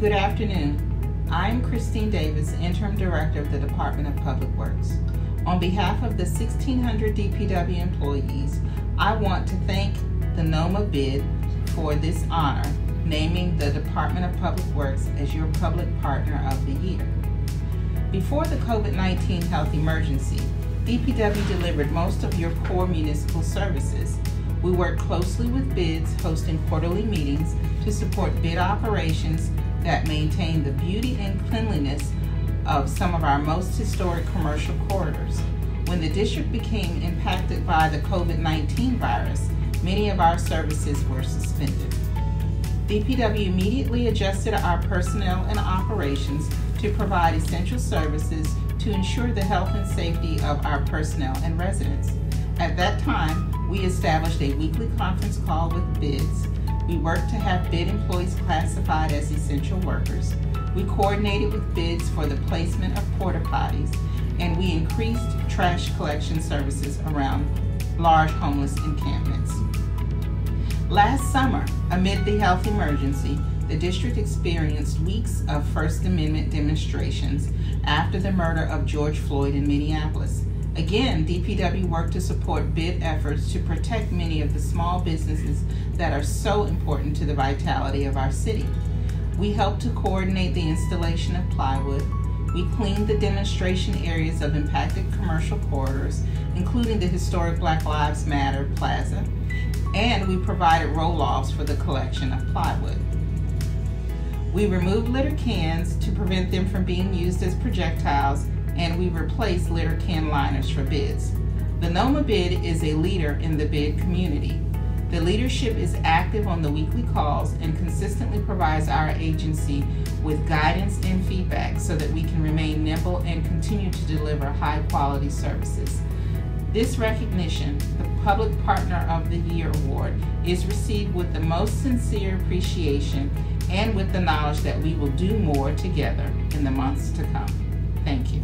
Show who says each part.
Speaker 1: Good afternoon. I'm Christine Davis, Interim Director of the Department of Public Works. On behalf of the 1,600 DPW employees, I want to thank the NOMA bid for this honor, naming the Department of Public Works as your Public Partner of the Year. Before the COVID-19 health emergency, DPW delivered most of your core municipal services. We worked closely with BIDS, hosting quarterly meetings to support bid operations that maintain the beauty and cleanliness of some of our most historic commercial corridors. When the district became impacted by the COVID-19 virus, many of our services were suspended. DPW immediately adjusted our personnel and operations to provide essential services to ensure the health and safety of our personnel and residents. At that time, we established a weekly conference call with BIDS we worked to have bid employees classified as essential workers. We coordinated with bids for the placement of porta potties, and we increased trash collection services around large homeless encampments. Last summer, amid the health emergency, the district experienced weeks of First Amendment demonstrations after the murder of George Floyd in Minneapolis. Again, DPW worked to support bid efforts to protect many of the small businesses that are so important to the vitality of our city. We helped to coordinate the installation of plywood. We cleaned the demonstration areas of impacted commercial corridors, including the historic Black Lives Matter Plaza, and we provided roll-offs for the collection of plywood. We removed litter cans to prevent them from being used as projectiles and we replace litter can liners for bids. The NOMA bid is a leader in the bid community. The leadership is active on the weekly calls and consistently provides our agency with guidance and feedback so that we can remain nimble and continue to deliver high quality services. This recognition, the Public Partner of the Year Award, is received with the most sincere appreciation and with the knowledge that we will do more together in the months to come. Thank you.